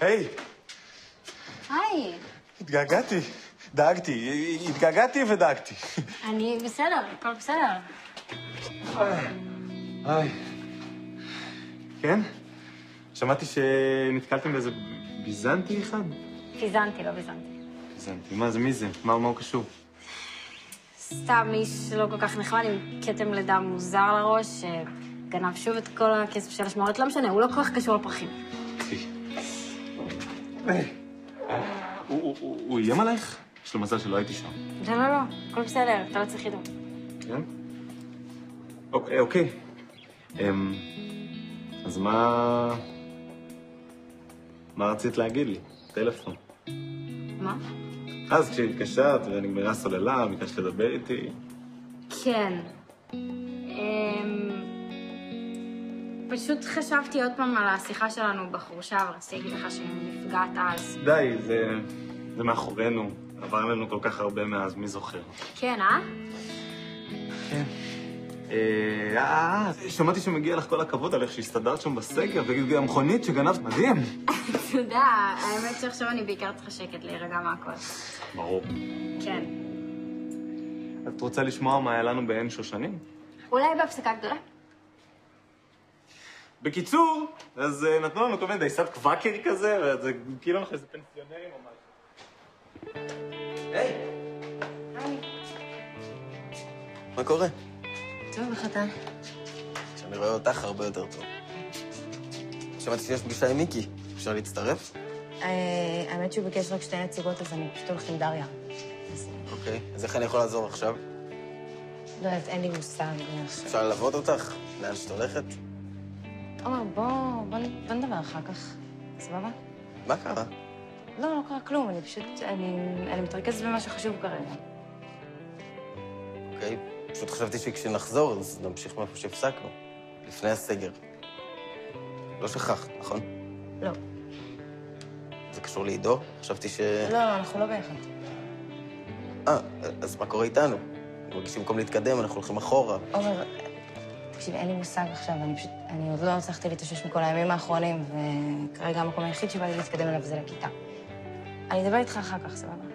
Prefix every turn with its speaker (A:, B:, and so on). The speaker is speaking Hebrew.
A: היי,
B: היי,
A: התגעגעתי. דאגתי. התגעגעתי ודאגתי.
B: אני בסדר, הכל בסדר.
A: היי. כן? שמעתי שנתקלתם באיזה ביזנטי אחד?
B: פיזנתי, לא ביזנתי.
A: ביזנטי. מה זה, מי זה? מה, מה הוא קשור?
B: סתם איש לא כל כך נחמד עם כתם לידה מוזר לראש, שגנב שוב את כל הכסף של השמורת, לא משנה, הוא לא כל כך קשור לפרחים.
A: היי. הוא- איים עלייך? יש לו מזל שלא הייתי שם.
B: לא, לא, לא, הכל בסדר, אתה לא צריך לדאוג.
A: כן? אוקיי, אוקיי. אמ, אז מה... מה רצית להגיד לי? טלפון.
B: מה?
A: אז כשהתקשרת ונגמרה הסוללה, ביקשת לדבר איתי.
B: כן. פשוט חשבתי עוד פעם על השיחה שלנו בחורשה, ורציתי להגיד לך שנפגעת אז.
A: די, זה, זה מאחורינו. עבר לנו כל כך הרבה מאז, מי זוכר?
B: כן, אה?
A: כן. אה, אה, שמעתי שמגיע לך כל הכבוד על איך שהסתדרת שם בסגר, והמכונית שגנבת, מדהים.
B: תודה, האמת שעכשיו אני בעיקר צריכה שקט להירגע מהכל.
A: ברור.
B: כן.
A: את רוצה לשמוע מה היה לנו בעין שושנים?
B: אולי בהפסקה גדולה?
A: בקיצור, אז אה, נתנו לנו כל מיני דייסת קוואקר כזה, וזה כאילו אנחנו איזה פנסיונרים או משהו.
C: היי, מה קורה?
B: טוב, איך אתה?
C: כשאני רואה אותך הרבה יותר טוב. שמעתי שיש פגישה עם מיקי, אפשר להצטרף?
D: אה, האמת שהוא ביקש רק שתי נציגות, אז אני פשוט הולכת עם דריה. אז,
C: אוקיי, אז איך אני יכול לעזור עכשיו?
D: לא יודעת, אין לי מושג. אה, עכשיו.
C: אפשר ללוות אותך? לאן שאת הולכת?
D: עומר, בוא, בוא, בוא נדבר אחר כך. סבבה?
C: מה קרה?
D: לא, לא קרה כלום, אני פשוט, אני, אני מתרכזת במה שחשוב כרגע.
C: אוקיי, פשוט חשבתי שכשנחזור, אז נמשיך מאיפה שהפסקנו. לפני הסגר. לא שכחת, נכון?
D: לא.
C: זה קשור לעידו? חשבתי ש...
D: לא, לא, אנחנו לא ביחד.
C: אה, אז מה קורה איתנו? אני מרגיש שבמקום להתקדם, אנחנו הולכים אחורה.
D: עומר, תקשיב, אין לי מושג עכשיו, אני פשוט, אני עוד לא הצלחתי להתאושש מכל הימים האחרונים, וכרגע המקום היחיד שבא לי להתקדם אליו זה לכיתה. אני אדבר איתך אחר כך, סבבה?